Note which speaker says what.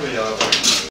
Speaker 1: Oui, il y a un